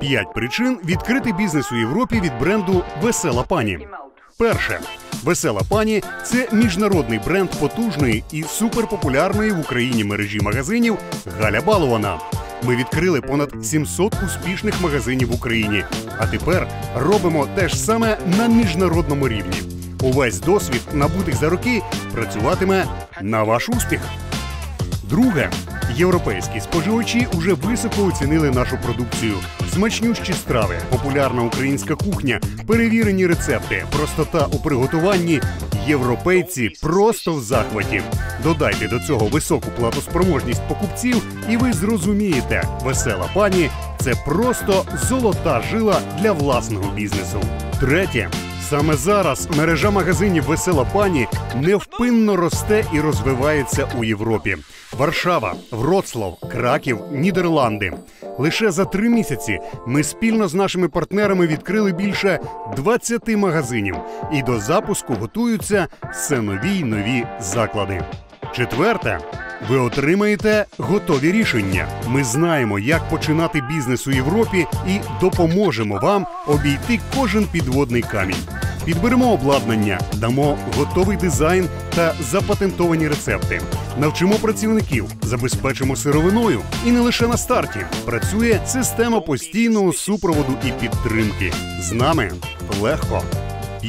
П'ять причин відкрити бізнес у Європі від бренду Весела пані. Перше. Весела пані це міжнародний бренд потужної і суперпопулярної в Україні мережі магазинів Галя Балована. Ми відкрили понад 700 успішних магазинів в Україні, а тепер робимо те ж саме на міжнародному рівні. Увесь досвід, набутих за роки, працюватиме на ваш успіх. Друге, європейські споживачі уже високо оцінили нашу продукцію. Смачнющі страви, популярна українська кухня, перевірені рецепти, простота у приготуванні. Європейці просто в захваті. Додайте до цього високу платоспроможність покупців, і ви зрозумієте, весела пані це просто золота жила для власного бізнесу. Третє. Саме зараз мережа магазинів Весела пані невпинно росте і розвивається у Європі. Варшава, Вроцлав, Краків, Нідерланди. Лише за три місяці ми спільно з нашими партнерами відкрили більше 20 магазинів, і до запуску готуються все нові й нові заклади. Четверте. Ви отримаєте готові рішення. Ми знаємо, як починати бізнес у Європі і допоможемо вам обійти кожен підводний камінь. Підберемо обладнання, дамо готовий дизайн та запатентовані рецепти. Навчимо працівників, забезпечимо сировиною. І не лише на старті працює система постійного супроводу і підтримки. З нами легко.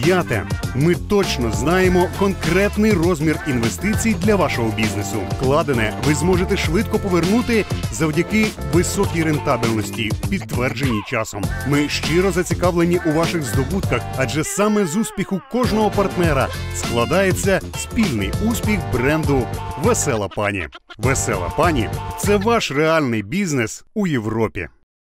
П'яте. Ми точно знаємо конкретний розмір інвестицій для вашого бізнесу. Вкладене ви зможете швидко повернути завдяки високій рентабельності, підтвердженій часом. Ми щиро зацікавлені у ваших здобутках, адже саме з успіху кожного партнера складається спільний успіх бренду Весела пані. Весела пані це ваш реальний бізнес у Європі.